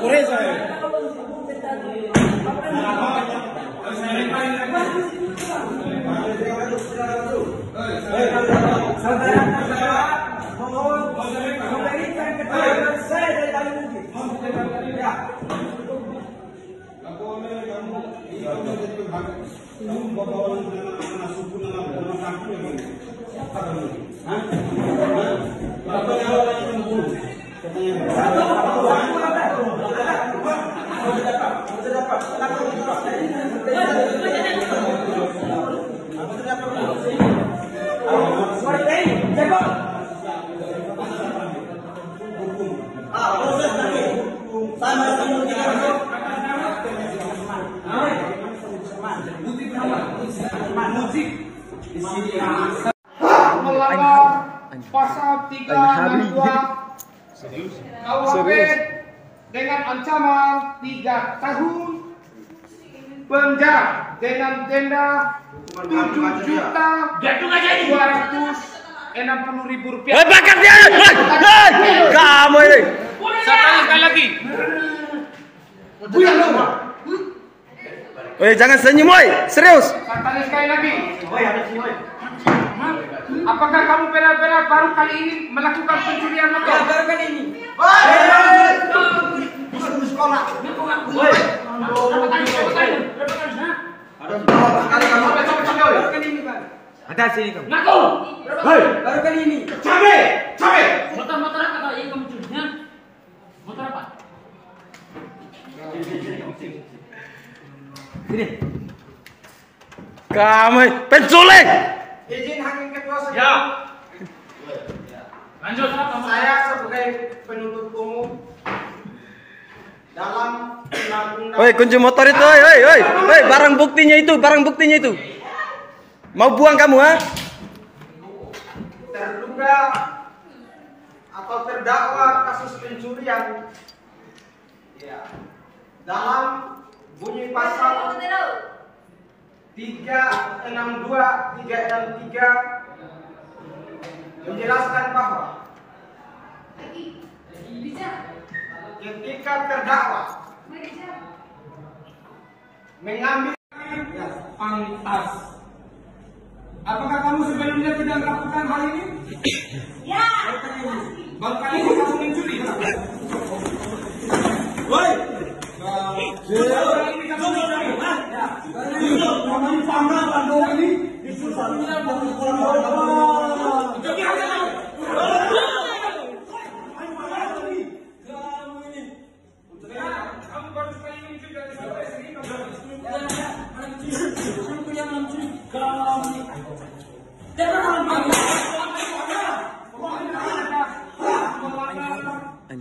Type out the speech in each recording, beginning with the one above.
pureza. melanggar pasal 362 KUHP dengan ancaman 3 tahun penjara dengan denda 7 juta 260 ribu rupiah. Hei, bakar dia! Hei, hei, kamu ini. Saya tanya sekali lagi. Woi, jangan senyum, woi. Serius. Saya tanya sekali lagi. Apakah kamu benar-benar baru kali ini melakukan pencurian motor? Ya, baru kali ini. Ada sini kamu. Ngaku! Hei, Baru kali ini. Cabe, cabe. Motor-motor apa kalau yang kamu curinya? Motor apa? kamu penculik. Ya. Lanjut. Saya sebagai penuntut umum dalam undang-undang Woi, kunci motor itu, woi, woi, woi. Woi, barang buktinya itu, barang buktinya itu. Mau buang kamu, ha? terduga atau terdakwa kasus pencurian ya, dalam bunyi pasal 362 363 menjelaskan bahwa ketika terdakwa mengambil ya, pantas Apakah kamu sebelumnya tidak melakukan hal ini? Ya. Baru kali ini kamu mencuri. Woi. Kali ini kamu mencuri. Ya. Kamu pangga bandung ini disusah. Jadi apa kamu? Kamu baru sekali ini mencuri dari sampai sini.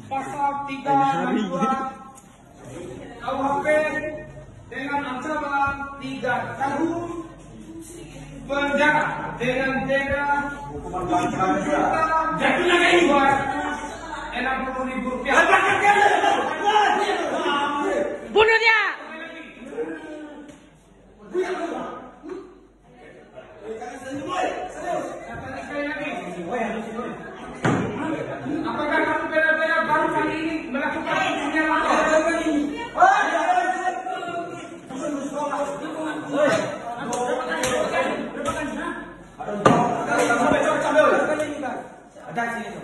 Pasal 362 KUHP dengan ancaman 3 tahun penjara dengan denda 7 juta ribu rupiah. Bunuh dia! Kata sekali lagi. Apakah kamu benar-benar baru kali ini melakukan pencurian motor?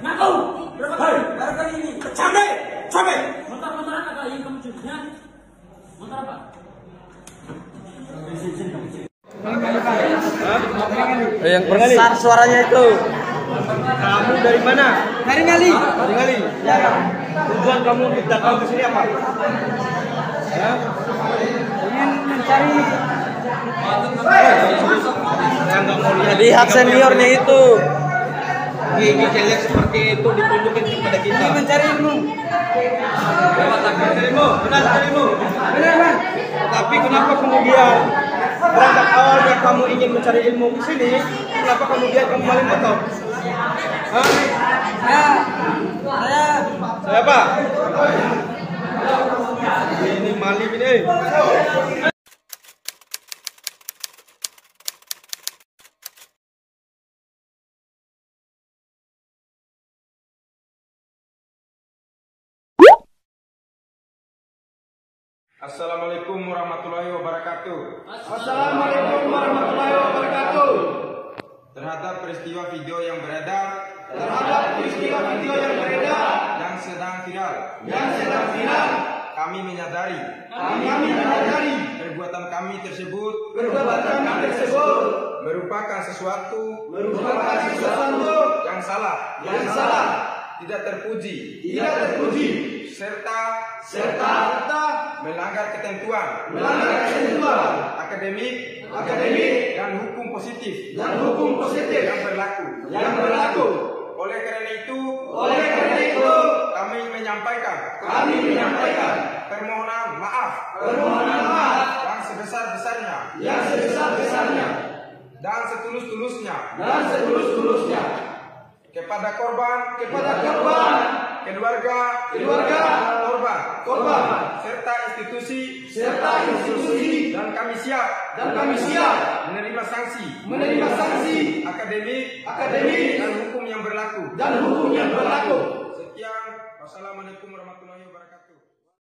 Ngaku! Baru kali ini. Cabe, cabe. Motor-motor apa kalau yang kamu curinya? Motor apa? Eh, yang besar suaranya itu. Kamu dari mana? Dari Ngali. Dari Ngali. Ya. Tujuan kamu untuk datang ke sini apa? Ya? Ingin mencari lihat Lihat seniornya itu. gigi jelek seperti itu ditunjukkan ingin mencari ilmu. Mencari ilmu, benar mencari ilmu. Benar. Tapi kenapa kemudian berangkat awalnya kamu ingin mencari ilmu ke sini, kenapa kemudian kamu maling motor? Hah? Ya. Saya Saya apa? Ini maling ini. Assalamualaikum warahmatullahi wabarakatuh. Assalamualaikum warahmatullahi wabarakatuh. Terhadap peristiwa video yang beredar Terhadap peristiwa video yang beredar yang sedang viral, yang sedang viral, kami menyadari kami menyadari perbuatan kami tersebut perbuatan kami tersebut merupakan sesuatu merupakan sesuatu yang salah, yang salah, tidak terpuji, tidak terpuji, serta serta melanggar ketentuan. Melanggar ketentuan. Akademik. Akademik. Dan hukum positif. Dan hukum positif. Yang berlaku. yang berlaku. Oleh karena itu, Oleh karena itu, kami menyampaikan. kami menyampaikan. Permohonan maaf. Permohonan maaf. Yang sebesar-besarnya. Yang sebesar-besarnya. Dan setulus-tulusnya. Dan setulus-tulusnya. Kepada korban, kepada korban, keluarga, keluarga, korban, korban, serta institusi. Serta institusi. Dan kami siap. Dan kami siap. Menerima sanksi. Menerima sanksi. Akademik. Akademik. Dan hukum yang berlaku. dan hukum yang berlaku. Sekian, wassalamualaikum warahmatullahi wabarakatuh.